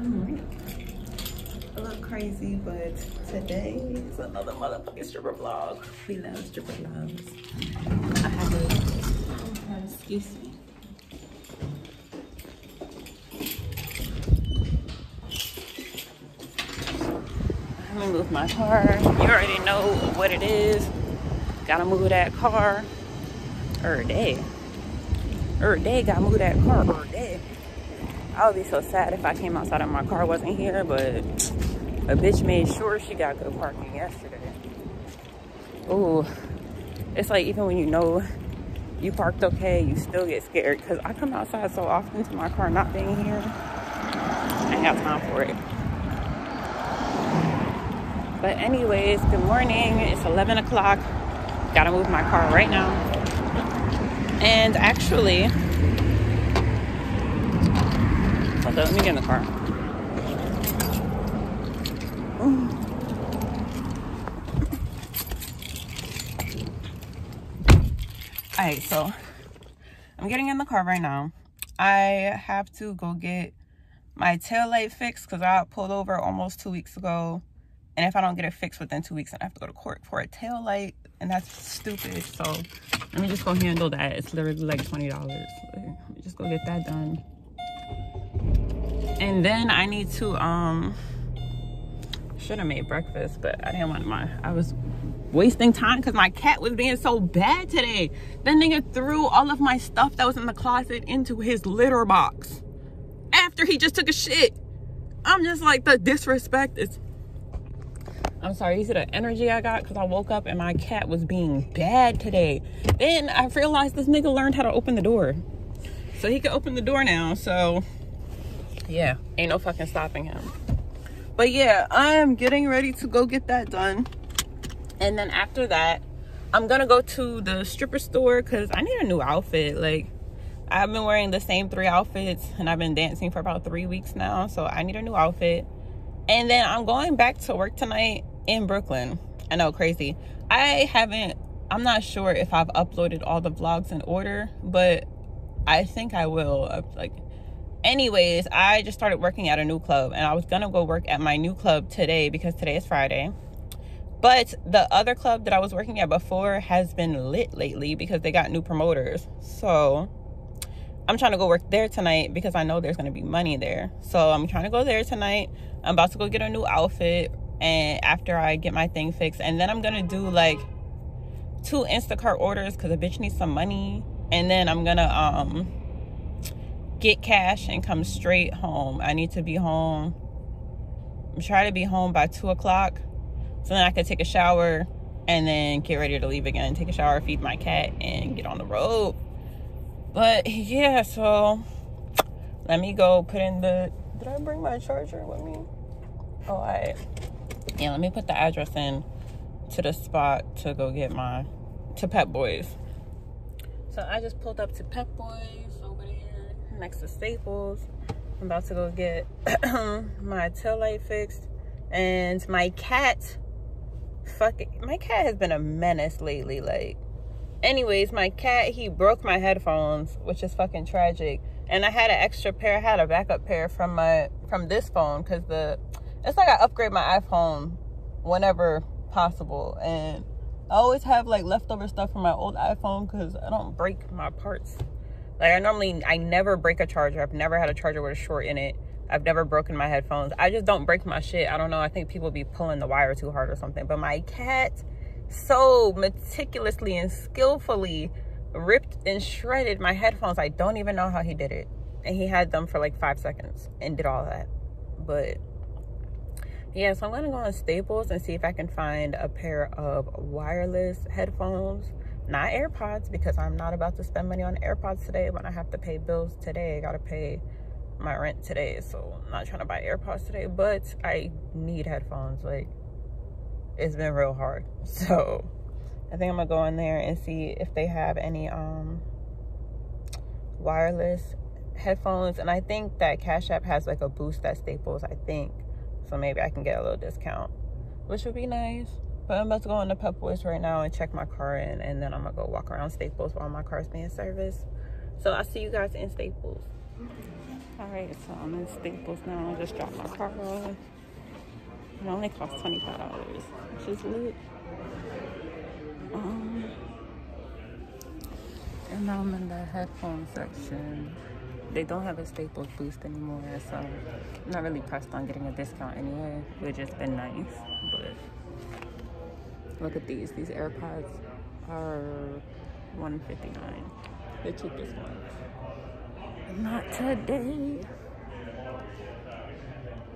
a little crazy, but today is another motherfucking stripper vlog. We love stripper vlogs. I have a, excuse me. Let me move my car. You already know what it is. Gotta move that car. Er day. Er day, gotta move that car. I would be so sad if I came outside and my car wasn't here, but a bitch made sure she got good parking yesterday. Ooh, it's like even when you know you parked okay, you still get scared because I come outside so often to my car not being here. I have time for it. But anyways, good morning. It's 11 o'clock. Gotta move my car right now. And actually, let me get in the car. All right, so I'm getting in the car right now. I have to go get my tail light fixed because I pulled over almost two weeks ago. And if I don't get it fixed within two weeks, I have to go to court for a tail light. And that's stupid. So let me just go handle that. It's literally like $20. Let me just go get that done. And then I need to, um, should have made breakfast, but I didn't want my, I was wasting time because my cat was being so bad today. Then nigga threw all of my stuff that was in the closet into his litter box after he just took a shit. I'm just like, the disrespect is, I'm sorry, you see the energy I got because I woke up and my cat was being bad today. Then I realized this nigga learned how to open the door. So he can open the door now, so yeah, ain't no fucking stopping him. But yeah, I am getting ready to go get that done. And then after that, I'm gonna go to the stripper store because I need a new outfit. Like, I've been wearing the same three outfits and I've been dancing for about three weeks now. So I need a new outfit. And then I'm going back to work tonight in Brooklyn. I know, crazy. I haven't, I'm not sure if I've uploaded all the vlogs in order, but I think I will. Uh, like, anyways, I just started working at a new club and I was gonna go work at my new club today because today is Friday. But the other club that I was working at before has been lit lately because they got new promoters. So I'm trying to go work there tonight because I know there's to be money there. So I'm trying to go there tonight. I'm about to go get a new outfit and after I get my thing fixed and then I'm to do like two Instacart orders cuz a bitch needs some money and then I'm to um get cash and come straight home. I need to be home. I'm trying to be home by two o'clock so then I could take a shower and then get ready to leave again. Take a shower, feed my cat, and get on the road. But yeah, so let me go put in the. Did I bring my charger with me? Oh, I. Yeah, let me put the address in to the spot to go get my. to Pep Boys. So I just pulled up to Pep Boys next to Staples. I'm about to go get my tail light fixed. And my cat fucking my cat has been a menace lately like anyways my cat he broke my headphones which is fucking tragic and i had an extra pair i had a backup pair from my from this phone because the it's like i upgrade my iphone whenever possible and i always have like leftover stuff from my old iphone because i don't break my parts like i normally i never break a charger i've never had a charger with a short in it I've never broken my headphones. I just don't break my shit. I don't know. I think people be pulling the wire too hard or something. But my cat so meticulously and skillfully ripped and shredded my headphones. I don't even know how he did it. And he had them for like five seconds and did all that. But yeah, so I'm to go on Staples and see if I can find a pair of wireless headphones. Not AirPods because I'm not about to spend money on AirPods today. When I have to pay bills today. I got to pay my rent today. So i'm not trying to buy airpods today but i need headphones. Like it's been real hard. So i think i'm gonna go in there and see if they have any um wireless headphones. And i think that cash app has like a boost at staples i think. So maybe i can get a little discount which would be nice but i'm about to go into pep boys right now and check my car in and then i'm gonna go walk around staples while my car's being serviced so i'll see you guys in staples Alright, so I'm in Staples now. I just dropped my car off. It only cost $25, which is lit. Um, and now I'm in the headphone section. They don't have a Staples boost anymore, so I'm not really pressed on getting a discount anyway. It would just been nice, but look at these. These AirPods are 159 the cheapest ones. Not today.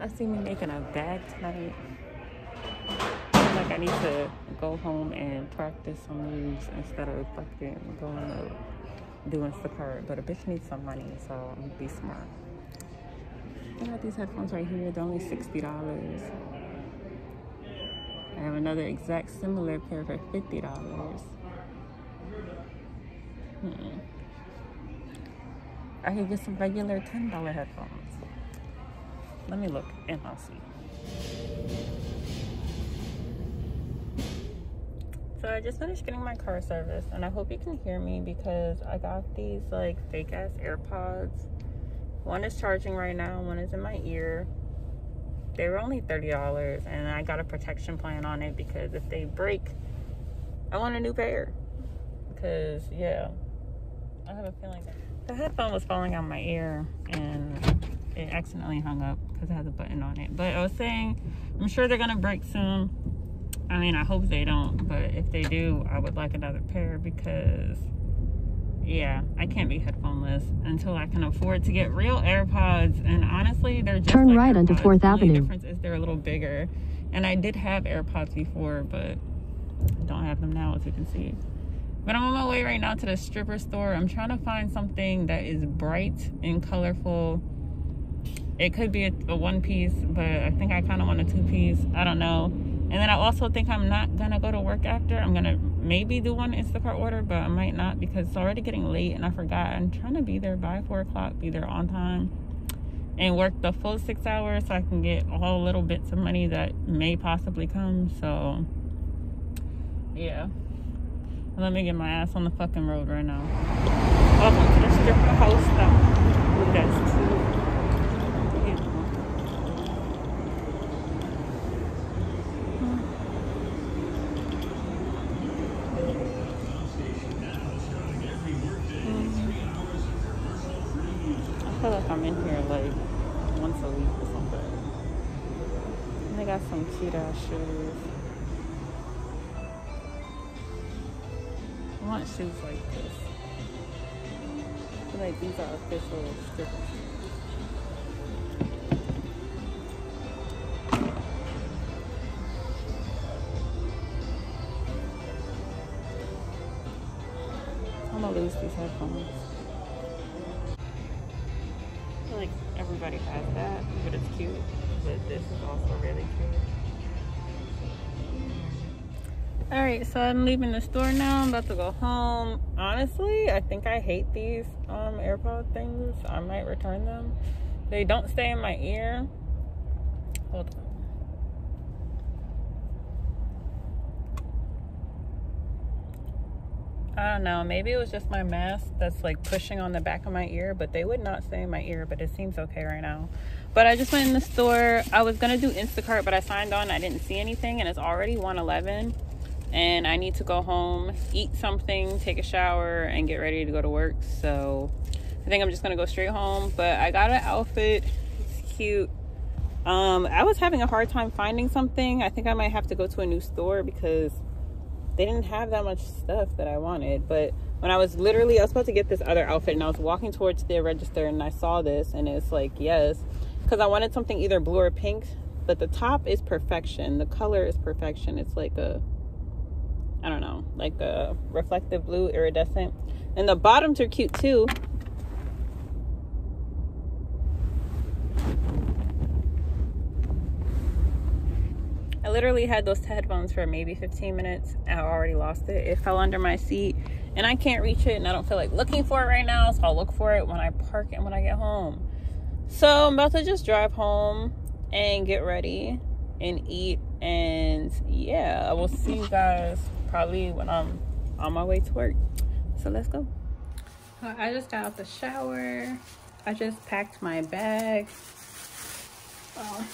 I see me making a bag tonight. I like I need to go home and practice some moves instead of fucking going to do Instacart. But a bitch needs some money, so I'm gonna be smart. I got these headphones right here. They're only $60. I have another exact similar pair for $50. Hmm. I could get some regular $10 headphones. Let me look and I'll see. So I just finished getting my car service and I hope you can hear me because I got these like fake ass AirPods. One is charging right now, one is in my ear. They were only $30 and I got a protection plan on it because if they break, I want a new pair. Because yeah, I have a feeling that the headphone was falling out my ear and it accidentally hung up because it has a button on it. But I was saying, I'm sure they're gonna break soon. I mean, I hope they don't, but if they do, I would like another pair because, yeah, I can't be headphoneless until I can afford to get real AirPods. And honestly, they're just turn like right AirPods. onto Fourth The only Avenue. difference is they're a little bigger. And I did have AirPods before, but I don't have them now, as you can see. But I'm on my way right now to the stripper store. I'm trying to find something that is bright and colorful. It could be a, a one piece, but I think I kind of want a two piece. I don't know. And then I also think I'm not gonna go to work after. I'm gonna maybe do one Instacart order, but I might not because it's already getting late and I forgot. I'm trying to be there by four o'clock, be there on time, and work the full six hours so I can get all little bits of money that may possibly come. So, yeah. Let me get my ass on the fucking road right now. Welcome to the now. That's I'm in here like once a week or something. And they got some cute ass shoes. I want shoes like this. I feel like these are official stripper shoes. I'm gonna lose these headphones. Cute. But this is also really cute. All right, so I'm leaving the store now. I'm about to go home. Honestly, I think I hate these um, AirPod things. I might return them. They don't stay in my ear. Hold on. I don't know. Maybe it was just my mask that's like pushing on the back of my ear, but they would not stay in my ear. But it seems okay right now. But I just went in the store. I was gonna do Instacart, but I signed on. I didn't see anything, and it's already 111 and I need to go home, eat something, take a shower, and get ready to go to work. So I think I'm just gonna go straight home. But I got an outfit, it's cute. Um, I was having a hard time finding something. I think I might have to go to a new store because they didn't have that much stuff that I wanted. But when I was literally, I was about to get this other outfit, and I was walking towards the register, and I saw this, and it's like yes, because I wanted something either blue or pink. But the top is perfection. The color is perfection. It's like a I don't know, like a reflective blue, iridescent. And the bottoms are cute too. Literally had those headphones for maybe 15 minutes. I already lost it. It fell under my seat and I can't reach it and I don't feel like looking for it right now. So I'll look for it when I park and when I get home. So I'm about to just drive home and get ready and eat. And yeah, I will see you guys probably when I'm on my way to work. So let's go. I just got out the shower. I just packed my bag. Oh,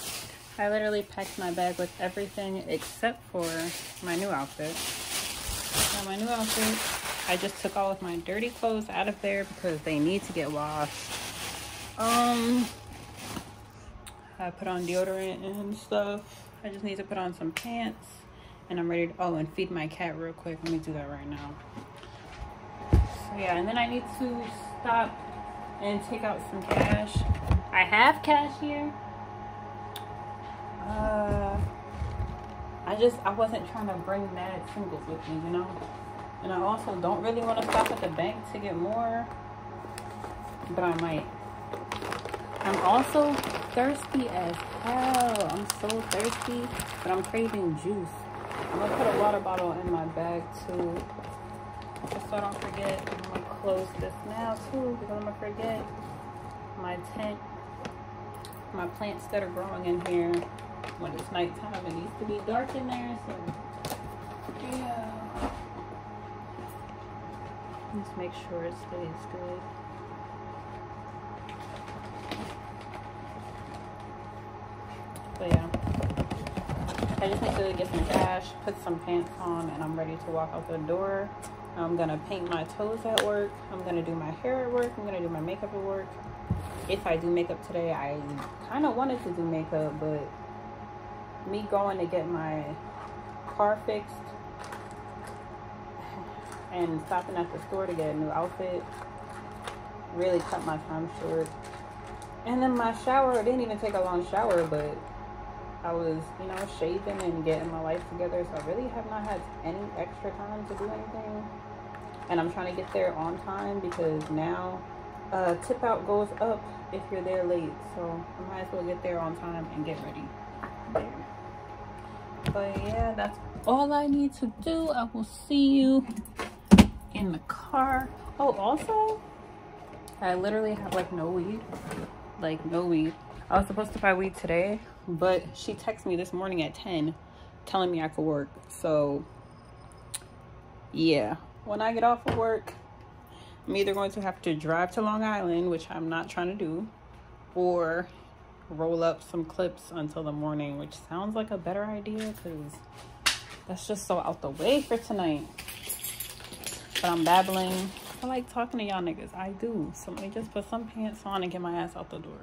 I literally packed my bag with everything except for my new outfit. My new outfit, I just took all of my dirty clothes out of there because they need to get washed. Um, I put on deodorant and stuff. I just need to put on some pants and I'm ready to, oh, and feed my cat real quick. Let me do that right now. So yeah, and then I need to stop and take out some cash. I have cash here. Uh, I just, I wasn't trying to bring mad singles with me, you know? And I also don't really want to stop at the bank to get more, but I might. I'm also thirsty as hell. I'm so thirsty, but I'm craving juice. I'm gonna put a water bottle in my bag too. Just so I don't forget. I'm gonna close this now too because I'm gonna forget my tent, my plants that are growing in here. When it's nighttime, it needs to be dark in there. So yeah. Just make sure it stays good. But yeah. I just need to get some cash, put some pants on, and I'm ready to walk out the door. I'm gonna paint my toes at work. I'm gonna do my hair at work. I'm gonna do my makeup at work. If I do makeup today, I kind of wanted to do makeup, but me going to get my car fixed and stopping at the store to get a new outfit really cut my time short. And then my shower, didn't even take a long shower, but I was, you know, shaving and getting my life together. So I really have not had any extra time to do anything. And I'm trying to get there on time because now uh, tip out goes up if you're there late. So I might as well get there on time and get ready. There. But yeah, that's all I need to do. I will see you in the car. Oh, also, I literally have like no weed. Like no weed. I was supposed to buy weed today, but she texted me this morning at 10 telling me I could work. So yeah, when I get off of work, I'm either going to have to drive to Long Island, which I'm not trying to do, or roll up some clips until the morning, which sounds like a better idea because that's just so out the way for tonight. But I'm babbling. I like talking to y'all niggas. I do. So let me just put some pants on and get my ass out the door.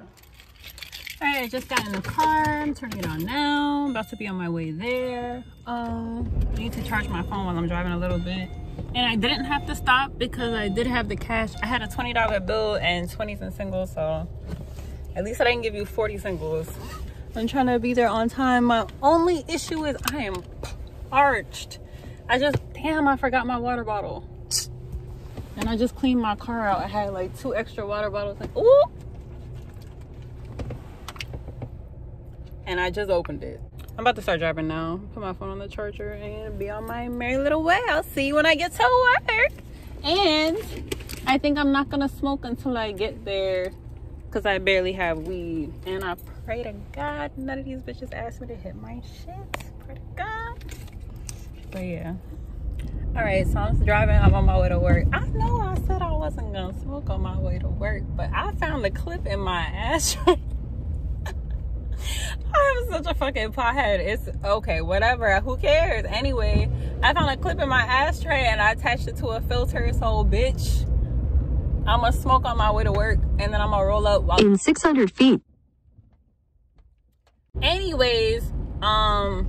All right, I just got in the car. I'm turning it on now. I'm about to be on my way there. Um, I need to charge my phone while I'm driving a little bit. And I didn't have to stop because I did have the cash. I had a $20 bill and 20s and singles, so at least I didn't give you 40 singles. I'm trying to be there on time. My only issue is I am parched. I just, damn, I forgot my water bottle. And I just cleaned my car out. I had like two extra water bottles. Like, ooh, and I just opened it. I'm about to start driving now. Put my phone on the charger and be on my merry little way. I'll see you when I get to work. And I think I'm not gonna smoke until I get there because I barely have weed. And I pray to God none of these bitches ask me to hit my shit. Pray to God. But yeah. All right, so I'm driving. I'm on my way to work. I know I said I wasn't gonna smoke on my way to work, but I found the clip in my ashtray. I'm such a fucking pothead. It's okay, whatever. Who cares? Anyway, I found a clip in my ashtray and I attached it to a filter. So, bitch, I'm gonna smoke on my way to work and then I'm gonna roll up while in 600 feet. Anyways, um,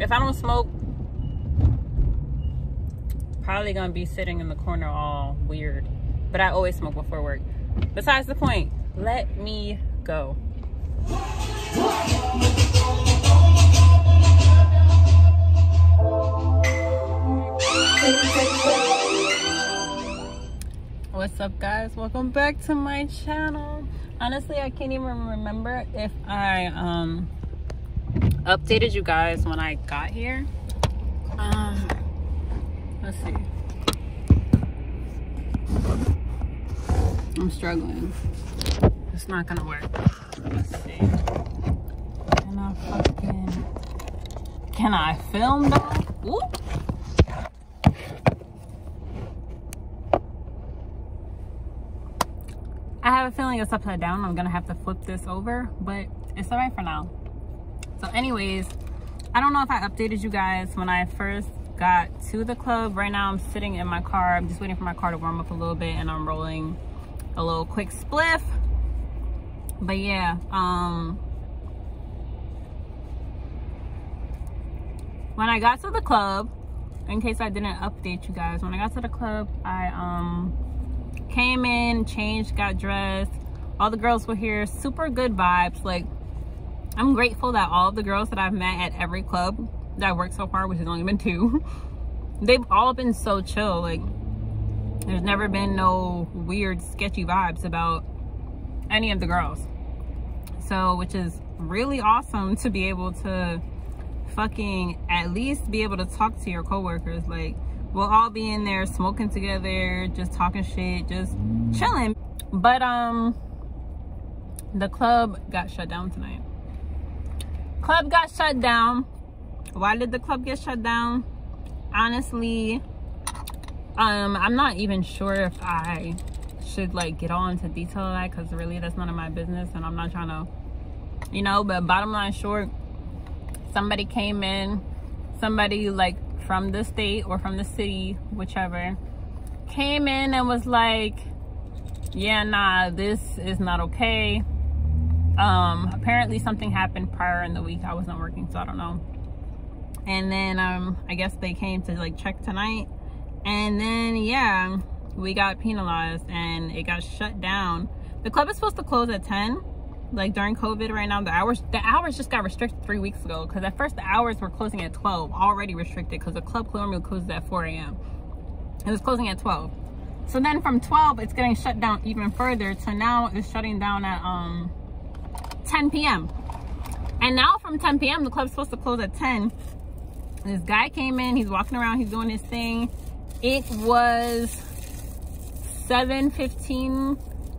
if I don't smoke, probably gonna be sitting in the corner all weird. But I always smoke before work. Besides the point, let me go. What's up guys? Welcome back to my channel. Honestly, I can't even remember if I um updated you guys when I got here. Um let's see. I'm struggling. It's not gonna work. Let's see. Can I fucking... Can I film though? Ooh. I have a feeling it's upside down. I'm gonna have to flip this over but it's all right for now. So anyways i don't know if i updated you guys when i first got to the club. Right now i'm sitting in my car. I'm just waiting for my car to warm up a little bit and i'm rolling a little quick spliff. But yeah um when i got to the club in case i didn't update you guys when i got to the club i um came in changed got dressed. All the girls were here. Super good vibes. Like i'm grateful that all the girls that i've met at every club that I worked so far which has only been two they've all been so chill. Like there's never been no weird sketchy vibes about any of the girls. So which is really awesome to be able to fucking at least be able to talk to your coworkers. Like we'll all be in there smoking together just talking shit just chilling. But um the club got shut down tonight. Club got shut down. Why did the club get shut down? Honestly um i'm not even sure if i should like get all into detail of that because really that's none of my business and i'm not trying to you know but bottom line short somebody came in somebody like from the state or from the city whichever came in and was like yeah nah this is not okay. Um apparently something happened prior in the week. I wasn't working so i don't know. And then um i guess they came to like check tonight. And then yeah we got penalized and it got shut down. The club is supposed to close at 10 like during covid right now the hours the hours just got restricted three weeks ago because at first the hours were closing at 12 already restricted because the club normally closes at 4 a.m it was closing at 12 so then from 12 it's getting shut down even further So now it's shutting down at um 10 p.m and now from 10 p.m the club's supposed to close at 10 this guy came in he's walking around he's doing his thing. It was 7:15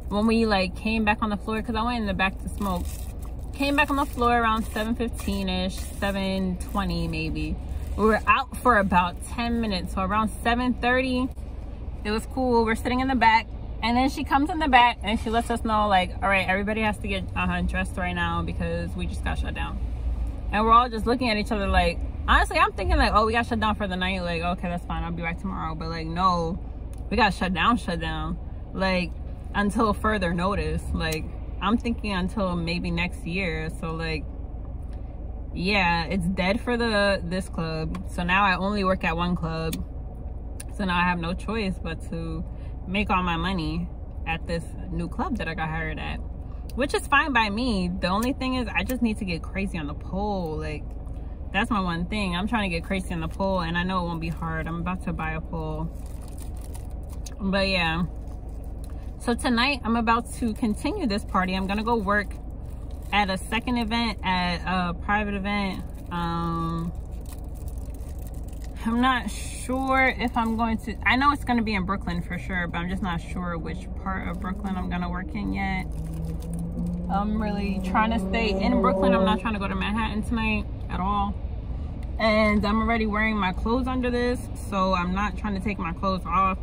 when we like came back on the floor because i went in the back to smoke. Came back on the floor around 7:15 ish 7:20 maybe. We were out for about 10 minutes so around 7:30 it was cool. We're sitting in the back and then she comes in the back and she lets us know like all right everybody has to get uh, dressed right now because we just got shut down. And we're all just looking at each other like honestly i'm thinking like oh we got shut down for the night. Like okay that's fine. I'll be back tomorrow. But like no we got shut down shut down. Like until further notice. Like i'm thinking until maybe next year. So like yeah it's dead for the this club. So now i only work at one club. So now i have no choice but to make all my money at this new club that i got hired at which is fine by me. The only thing is i just need to get crazy on the pole. Like that's my one thing. I'm trying to get crazy on the pole and i know it won't be hard. I'm about to buy a pole. But yeah so tonight i'm about to continue this party. I'm gonna go work at a second event at a private event. Um i'm not sure if i'm going to i know it's to be in brooklyn for sure but i'm just not sure which part of brooklyn i'm gonna work in yet. I'm really trying to stay in brooklyn. I'm not trying to go to manhattan tonight at all. And i'm already wearing my clothes under this so i'm not trying to take my clothes off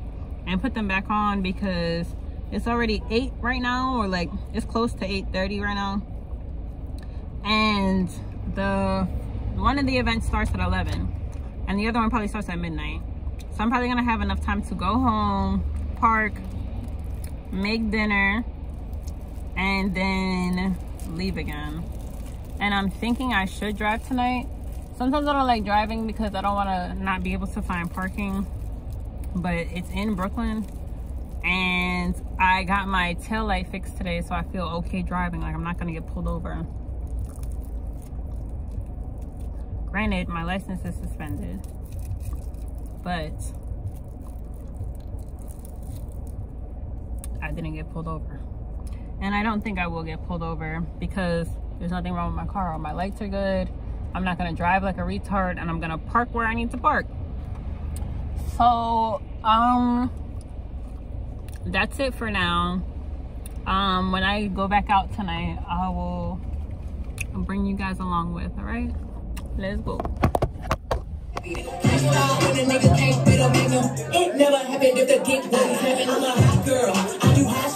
and put them back on because it's already 8 right now or like it's close to 8:30 right now. And the one of the events starts at 11 and the other one probably starts at midnight. So i'm probably gonna have enough time to go home park make dinner and then leave again. And i'm thinking i should drive tonight. Sometimes i don't like driving because i don't want to not be able to find parking but it's in brooklyn and i got my tail light fixed today so i feel okay driving. Like i'm not gonna get pulled over. Granted my license is suspended but i didn't get pulled over. And i don't think i will get pulled over because there's nothing wrong with my car. All my lights are good. I'm not gonna drive like a retard and i'm gonna park where i need to park. So um that's it for now. Um when i go back out tonight i will bring you guys along with all right? Let's go. It never happened if the dick was having. I'm a hot girl. I do hot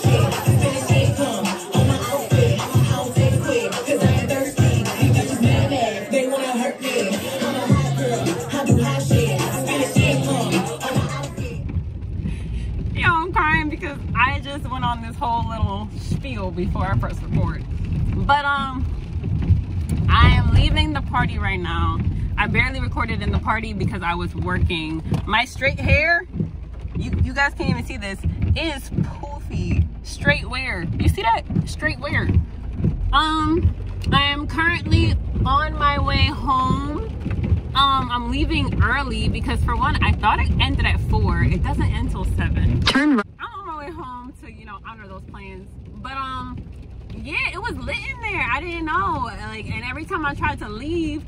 party right now. I barely recorded in the party because I was working. My straight hair, you, you guys can't even see this, is poofy. Straight wear. You see that? Straight wear. Um, I am currently on my way home. Um, I'm leaving early because for one, I thought it ended at four. It doesn't end till seven. Turn right. I'm on my way home to, you know, honor those plans. But um, yeah, it was lit in there. I didn't know. Like, and every time I tried to leave,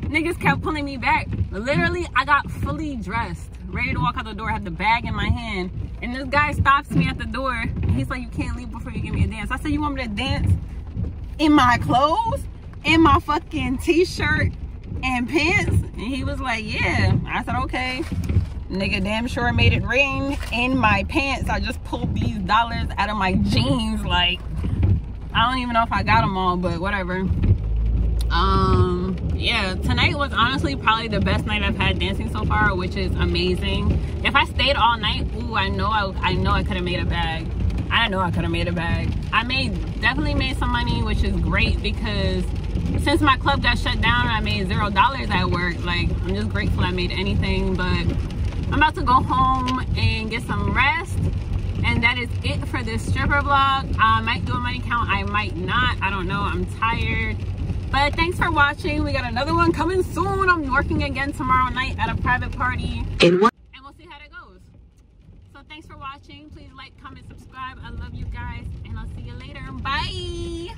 niggas kept pulling me back. Literally, I got fully dressed, ready to walk out the door. I had the bag in my hand. And this guy stops me at the door. He's like, you can't leave before you give me a dance. I said, you want me to dance in my clothes? In my fucking t-shirt and pants? And he was like, yeah. I said, okay. Nigga damn sure made it rain in my pants. I just pulled these dollars out of my jeans. Like, I don't even know if I got them all, but whatever. Um yeah tonight was honestly probably the best night i've had dancing so far which is amazing. If i stayed all night ooh i know i, I know i could have made a bag. I know i could have made a bag. I made definitely made some money which is great because since my club got shut down i made zero dollars at work like i'm just grateful i made anything but i'm about to go home and get some rest and that is it for this stripper vlog i might do a money count i might not i don't know i'm tired but thanks for watching. We got another one coming soon. I'm working again tomorrow night at a private party. What? And we'll see how that goes. So thanks for watching. Please like, comment, subscribe. I love you guys. And I'll see you later. Bye.